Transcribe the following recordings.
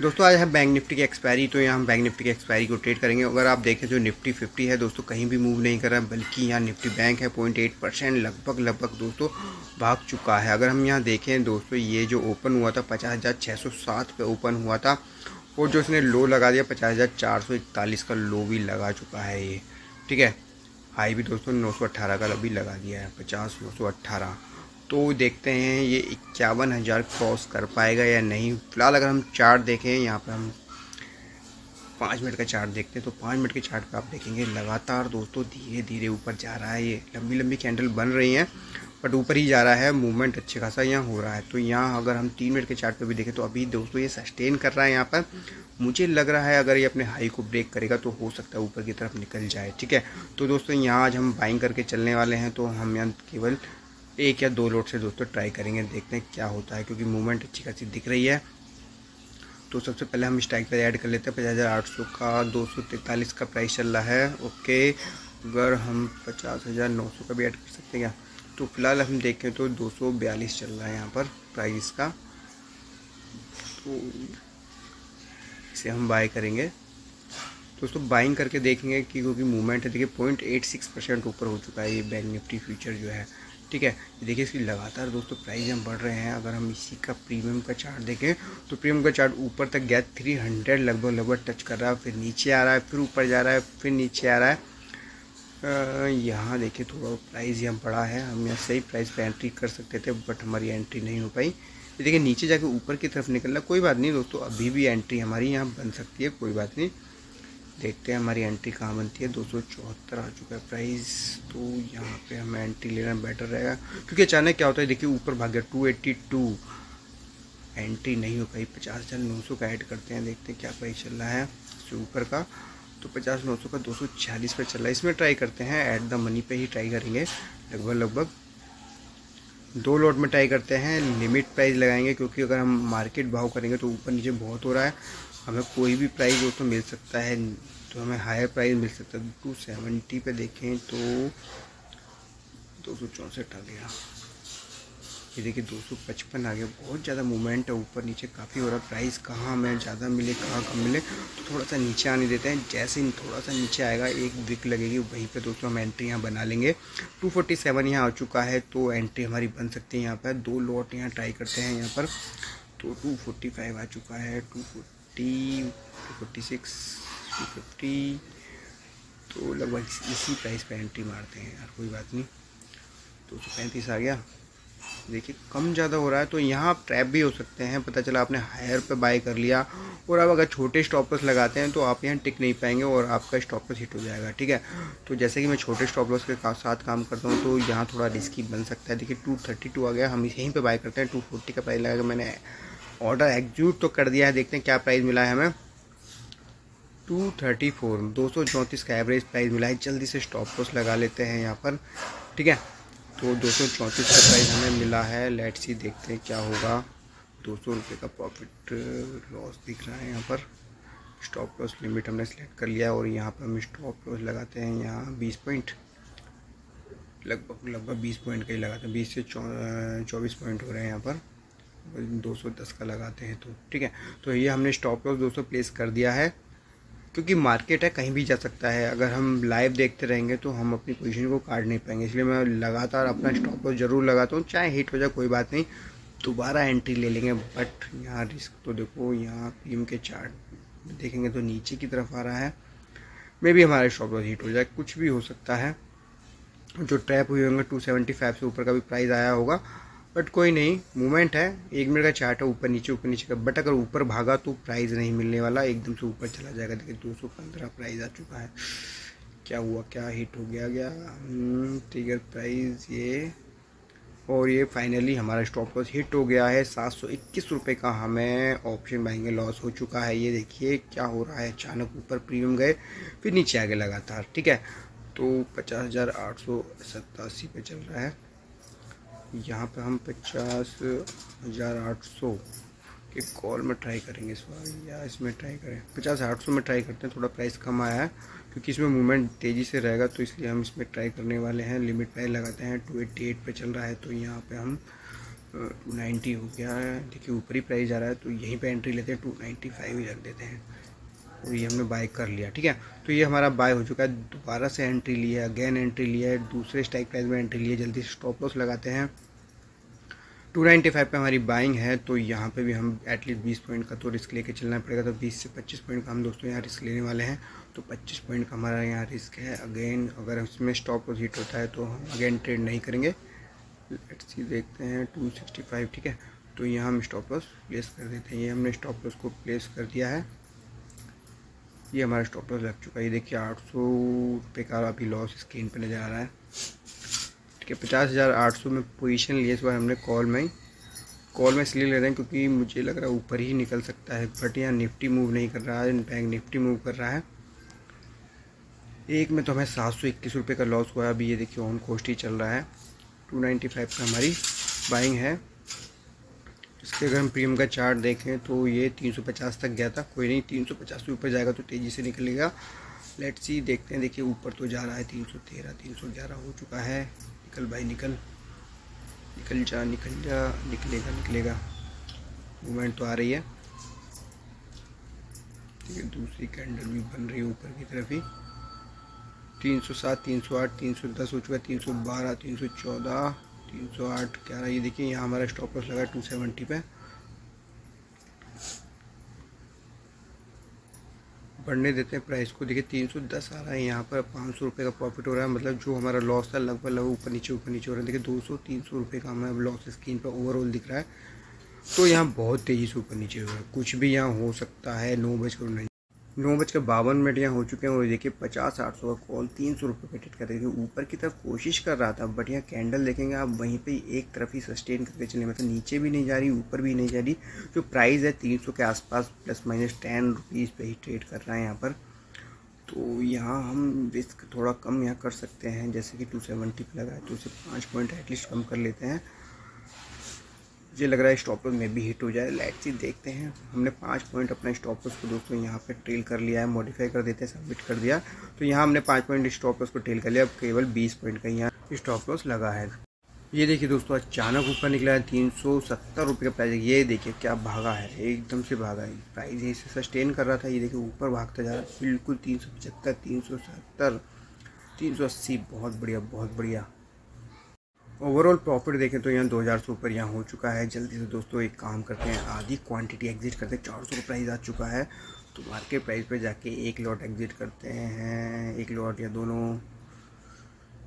दोस्तों, आज हम बैंक निफ्टी की एक्सपायरी तो यहाँ हम बैंक निफ्टी की एक्सपायरी को ट्रेड करेंगे। अगर आप देखें जो निफ्टी फिफ्टी है, दोस्तों, कहीं भी मूव नहीं कर रहा है बल्कि यहाँ निफ्टी बैंक है पॉइंट एट परसेंट लगभग लगभग, दोस्तों, भाग चुका है। अगर हम यहाँ देखें, दोस्तों, ये जो ओपन हुआ था, पचास हज़ार छः सौ सात ओपन हुआ था, और जो इसने लो लगा दिया, पचास हज़ार चार सौ इकतालीस का लो भी लगा चुका है ये। ठीक है? हाई भी, दोस्तों, नौ सौ अट्ठारह का भी लगा दिया है, पचास, नौ सौ अट्ठारह तो देखते हैं ये इक्यावन हज़ार क्रॉस कर पाएगा या नहीं। फ़िलहाल अगर हम चार्ट देखें, यहाँ पर हम पाँच मिनट का चार्ट देखते हैं तो पाँच मिनट के चार्ट पे आप देखेंगे, लगातार दोस्तों धीरे धीरे ऊपर जा रहा है ये। लंबी लंबी कैंडल बन रही हैं बट ऊपर ही जा रहा है मूवमेंट अच्छे खासा यहाँ हो रहा है। तो यहाँ अगर हम तीन मिनट के चार्ट पे भी देखें तो अभी दोस्तों ये सस्टेन कर रहा है यहाँ पर। मुझे लग रहा है अगर ये अपने हाई को ब्रेक करेगा तो हो सकता है ऊपर की तरफ़ निकल जाए, ठीक है? तो दोस्तों यहाँ आज हम बाइंग करके चलने वाले हैं तो हम यहाँ केवल एक या दो लोड से दोस्तों ट्राई करेंगे, देखते हैं क्या होता है, क्योंकि मूवमेंट अच्छी खासी दिख रही है। तो सबसे पहले हम स्ट्राइक पर ऐड कर लेते हैं, पचास हज़ार आठ सौ का, दो सौ तैंतालीस का प्राइस चल रहा है। ओके अगर हम पचास हज़ार नौ सौ का भी ऐड कर सकते हैं क्या? तो फ़िलहाल हम देखें तो दो सौ बयालीस चल रहा है यहाँ पर प्राइस का। तो इसे हम बाय करेंगे। दोस्तों बाइंग करके देखेंगे कि क्योंकि मूवमेंट है, देखिए पॉइंट एट सिक्स परसेंट ऊपर हो चुका है ये बैंक निफ्टी फ्यूचर जो है। ठीक है? देखिए इसकी लगातार दोस्तों प्राइस हम बढ़ रहे हैं। अगर हम इसी का प्रीमियम का चार्ट देखें तो प्रीमियम का चार्ट ऊपर तक गया थ्री हंड्रेड लगभग लगभग टच कर रहा है, फिर नीचे आ रहा है, फिर ऊपर जा रहा है, फिर नीचे आ रहा है। यहाँ देखिए थोड़ा प्राइस यहाँ बढ़ा है। हम यहाँ सही प्राइस पे एंट्री कर सकते थे बट हमारी एंट्री नहीं हो पाई। देखिए नीचे जाके ऊपर की तरफ़ निकलना कोई बात नहीं, दोस्तों, अभी भी एंट्री हमारी यहाँ बन सकती है, कोई बात नहीं। देखते हैं, हमारी एंट्री कहाँ बनती है। दो सौ चौहत्तर आ चुका है प्राइस तो यहाँ पे हमें एंट्री लेना बेटर रहेगा। क्योंकि अचानक क्या होता है, देखिए ऊपर भाग गया टू एट्टी टू एंट्री नहीं हो पाई, पचास हज़ार नौ सौ का ऐड करते हैं, देखते हैं क्या प्राइस चल रहा है इससे ऊपर का। तो पचास नौ सौ का दो सौ छियालीस पर चल रहा है। इसमें ट्राई करते हैं ऐड द मनी पे ही ट्राई करेंगे, लगभग लगभग। दो लॉट में ट्राई करते हैं लिमिट प्राइस लगाएँगे, क्योंकि अगर हम मार्केट भाव करेंगे तो ऊपर नीचे बहुत हो रहा है। हमें कोई भी प्राइस दोस्तों मिल सकता है तो हमें हायर प्राइस मिल सकता है। टू सेवेंटी पे देखें तो दो सौ चौंसठ आ गया। ये देखिए दो सौ पचपन आ गया। बहुत ज़्यादा मूवमेंट है ऊपर नीचे, काफ़ी हो रहा है। प्राइस कहाँ हमें ज़्यादा मिले, कहाँ कम मिले तो थोड़ा सा नीचे आने देते हैं। जैसे ही थोड़ा सा नीचे आएगा, एक विक लगेगी, वहीं पे दोस्तों हम एंट्री यहाँ बना लेंगे। टू फोर्टी सेवन यहाँ आ चुका है तो एंट्री हमारी बन सकती है यहाँ पर। दो लॉट यहाँ ट्राई करते हैं यहाँ पर तो टू फोर्टी फाइव आ चुका है two forty fifty fifty six, fifty. तो लगभग इसी प्राइस पे एंट्री मारते हैं यार, कोई बात नहीं। दो सौ पैंतीस आ गया। देखिए, कम ज़्यादा हो रहा है तो यहाँ आप ट्रैप भी हो सकते हैं। पता चला आपने हायर पे बाय कर लिया। और अब अगर छोटे स्टॉपर्स लगाते हैं तो आप यहाँ टिक नहीं पाएँगे और आपका स्टॉपर्स हिट हो जाएगा, ठीक है? तो जैसे कि मैं छोटे स्टॉपर्स के साथ काम करता हूँ तो यहाँ थोड़ा रिस्की बन सकता है। देखिए टू थर्टी टू आ गया। हम यहीं पर बाय करते हैं। टू फोर्टी का प्राइस लगा मैंने ऑर्डर एग्जीक्यूट तो कर दिया है, देखते हैं क्या प्राइस मिला है हमें। टू थर्टी फोर दो सौ चौंतीस का एवरेज प्राइस मिला है। जल्दी से स्टॉप लॉस लगा लेते हैं यहाँ पर, ठीक है? तो दो सौ चौंतीस का प्राइस हमें मिला है। लेट सी देखते हैं क्या होगा। दो सौ रुपये का प्रॉफिट लॉस दिख रहा है यहाँ पर। स्टॉप लॉस लिमिट हमने सेलेक्ट कर लिया और यहाँ पर हम स्टॉप लॉस लगाते हैं यहाँ बीस पॉइंट लगभग लगभग बीस पॉइंट का ही लगाते हैं। बीस से चौबीस पॉइंट हो रहे हैं यहाँ पर। 210 का लगाते हैं तो ठीक है? तो ये हमने स्टॉप लॉस दोस्तों प्लेस कर दिया है, क्योंकि मार्केट है, कहीं भी जा सकता है। अगर हम लाइव देखते रहेंगे तो हम अपनी पोजीशन को काट नहीं पाएँगे, इसलिए मैं लगातार अपना स्टॉप लॉस ज़रूर लगाता हूँ। चाहे हिट हो जाए, कोई बात नहीं, दोबारा एंट्री ले लेंगे बट यहाँ रिस्क तो देखो, यहाँ पी के चार्ट देखेंगे तो नीचे की तरफ़ आ रहा है। मे भी हमारा स्टॉप लॉस हिट हो जाए, कुछ भी हो सकता है। जो ट्रैप हुए होंगे टू सेवेंटी फाइव से ऊपर का भी प्राइस आया होगा बट कोई नहीं मूवमेंट है। एक मिनट का चार्ट है ऊपर नीचे ऊपर नीचे का। बट अगर ऊपर भागा तो प्राइस नहीं मिलने वाला। एकदम से ऊपर चला जाएगा। देखिए दो सौ पंद्रह प्राइस आ चुका है। क्या हुआ? क्या हिट हो गया? गया हम्म, प्राइस ये। और ये फाइनली हमारा स्टॉप लॉस हिट हो गया है। सात सौ इक्कीस रुपये का हमें ऑप्शन बाइंग लॉस हो चुका है। ये देखिए क्या हो रहा है? अचानक ऊपर प्रीमियम गए फिर नीचे आगे लगातार ठीक है? तो पचास हज़ार आठ सौ सत्तासी पे चल रहा है। यहाँ पे हम पचास हज़ार आठ सौ के कॉल में ट्राई करेंगे इस बार। या इसमें ट्राई करें। पचास आठ सौ में ट्राई करते हैं, थोड़ा प्राइस कम आया है, क्योंकि इसमें मूवमेंट तेज़ी से रहेगा तो इसलिए हम इसमें ट्राई करने वाले हैं। लिमिट प्राइस लगाते हैं टू एट्टी एट पर चल रहा है तो यहाँ पे हम टू नाइन्टी हो गया है। देखिए, ऊपर ही प्राइस जा रहा है तो यहीं पे एंट्री लेते हैं टू नाइन्टी फाइव ही रख देते हैं। और ये हमने बाय कर लिया, ठीक है? तो ये हमारा बाय हो चुका है, दोबारा से एंट्री लिया है अगेन एंट्री लिया है, दूसरे स्टाइक प्राइस में एंट्री लिया, जल्दी से स्टॉप लॉस लगाते हैं। टू नाइन्टी फाइव पर हमारी बाइंग है तो यहाँ पे भी हम एटलीस्ट बीस पॉइंट का तो रिस्क लेके चलना पड़ेगा तो बीस से पच्चीस पॉइंट का हम दोस्तों यहाँ रिस्क लेने वाले हैं। तो पच्चीस पॉइंट का हमारा यहाँ रिस्क है अगेन अगर इसमें स्टॉप लॉस हिट होता है तो हम अगेन ट्रेड नहीं करेंगे। लेट्स देखते हैं टू सिक्सटी फाइव ठीक है? तो यहाँ हम स्टॉप लॉस प्लेस कर देते हैं, ये हमने स्टॉप लॉस को प्लेस कर दिया है। ये हमारा स्टॉप लॉस लग चुका है। ये देखिए, आठ सौ रुपये का अभी लॉस स्क्रीन पे नज़र आ रहा है। ठीक है, पचास हज़ार आठ सौ में पोजीशन लिए इस बार हमने कॉल में कॉल में इसलिए ले रहे हैं क्योंकि मुझे लग रहा है ऊपर ही निकल सकता है बट यहाँ निफ्टी मूव नहीं कर रहा है बैंक निफ्टी मूव कर रहा है। एक में तो हमें सात सौ इक्कीस रुपये का लॉस हुआ है। अभी ये देखिए ऑन कोस्ट ही चल रहा है। टू नाइन्टी फाइव का हमारी बाइंग है। इसके अगर हम प्रीमियम का चार्ट देखें तो ये 350 तक गया था। कोई नहीं 350 से ऊपर जाएगा तो तेज़ी से निकलेगा। लेट सी देखते हैं। देखिए, ऊपर तो जा रहा है 313 311 हो चुका है। निकल भाई, निकल। निकल जा निकल जा, निकलेगा निकलेगा। मूवमेंट तो आ रही है। ठीक है, दूसरी कैंडल भी बन रही है ऊपर की तरफ़ ही। तीन सौ सात, तीन सौ आठ, तीन सौ दस हो चुका है। तीन सौ बारह, तीन सौ चौदह। तीन सौ आठ ग्यारह ये देखिए, यहाँ हमारा स्टॉप लॉस लगा टू सेवेंटी पे। बढ़ने देते हैं प्राइस को, देखिए, तीन सौ दस आ रहा है, यहाँ पर पाँच सौ रुपये का प्रॉफिट हो रहा है मतलब जो हमारा लॉस था लगभग लगभग ऊपर नीचे ऊपर नीचे हो रहा है, देखिए, दो सौ, तीन सौ रुपये का हमें लॉस स्क्रीन पर ओवरऑल दिख रहा है। तो यहाँ बहुत तेज़ी से ऊपर नीचे हो रहा है, कुछ भी यहाँ हो सकता है, नौ बज कर नहीं नौ बज के बावन मिनट यहाँ हो चुके हैं और देखिए पचास आठ सौ का कॉल तीन सौ रुपये पे कर देखिए ऊपर की तरफ़ कोशिश कर रहा था बट यहाँ कैंडल देखेंगे आप, वहीं पे एक तरफ़ ही सस्टेन करके चले मतलब नीचे भी नहीं जा रही, ऊपर भी नहीं जा रही। जो प्राइस है तीन सौ के आसपास प्लस माइनस टेन रुपीज़ पे ही ट्रेड कर रहा है यहाँ पर। तो यहाँ हम रिस्क थोड़ा कम यहाँ कर सकते हैं, जैसे कि टू सेवेंटी पे लगा तो उसे पाँच पॉइंट एटलीस्ट कम कर लेते हैं। मुझे लग रहा है स्टॉप लॉस में भी हिट हो जाए। लाइट सी देखते हैं। हमने पाँच पॉइंट अपना स्टॉप लॉस को दोस्तों यहाँ पे ट्रेल कर लिया है मॉडिफाई कर देते हैं सबमिट कर दिया। तो यहाँ हमने पाँच पॉइंट स्टॉप लॉस को ट्रेल कर लिया, अब केवल बीस पॉइंट का यहाँ स्टॉप लॉस लगा है। ये देखिए दोस्तों, अचानक ऊपर निकला है तीन सौ सत्तर रुपये का प्राइस ये देखिए क्या भागा है, एकदम से भागा है। प्राइस यही से सस्टेन कर रहा था, ये देखिए ऊपर भागता जा रहा है। बिल्कुल तीन सौ पचहत्तर, तीन सौ सत्तर, तीन सौ अस्सी, बहुत बढ़िया बहुत बढ़िया। ओवरऑल प्रॉफिट देखें तो यहाँ दो हज़ार से ऊपर यहाँ हो चुका है। जल्दी से दोस्तों एक काम करते हैं, आधी क्वांटिटी एग्जिट करते हैं। चार सौ प्राइस आ चुका है। तो मार्केट प्राइस पे जाके एक लॉट एग्जिट करते हैं, एक लॉट या दोनों,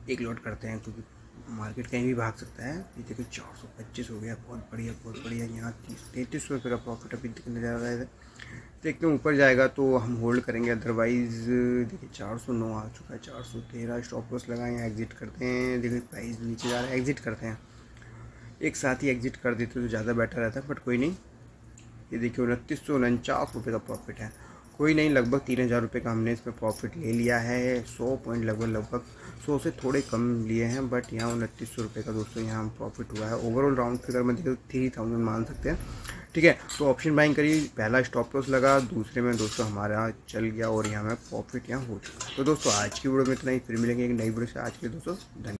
एक लॉट करते हैं क्योंकि मार्केट कहीं भी भाग सकता है। ये देखिए चार सौ पच्चीस हो गया। बहुत बढ़िया बहुत बढ़िया। यहाँ तीस, तैंतीस सौ रुपये का प्रॉफिट अभी दिखने जा रहा है। देखते हैं ऊपर जाएगा तो हम होल्ड करेंगे। अदरवाइज़ देखिए, चार सौ नौ आ चुका है। चार सौ तेरह स्टॉप लॉस लगाए एग्जिट करते हैं। देखिए प्राइस नीचे जा रहा है। एग्जिट करते हैं। एक साथ ही एग्जिट कर देते तो ज़्यादा बेटर रहता है बट कोई नहीं। ये देखिए, उनतीस सौ उनचास रुपये का प्रॉफिट है। कोई नहीं, लगभग तीन हज़ार रुपये का हमने इसमें प्रॉफिट ले लिया है। सौ पॉइंट लगभग लगभग सौ से थोड़े कम लिए हैं बट यहाँ उनतीस सौ रुपये का दोस्तों यहाँ प्रॉफिट हुआ है। ओवरऑल राउंड फिगर में देखो थ्री थाउज़ेंड मान सकते हैं। ठीक है तो ऑप्शन बाइंग करिए। पहला स्टॉप लॉस लगा, दूसरे में दोस्तों हमारा चल गया और यहाँ में प्रॉफिट यहाँ हो चुका तो दोस्तों आज की वीडियो में इतना ही, फिर मिलेंगे एक नई वीडियो से। आज के दोस्तों, धन्यवाद।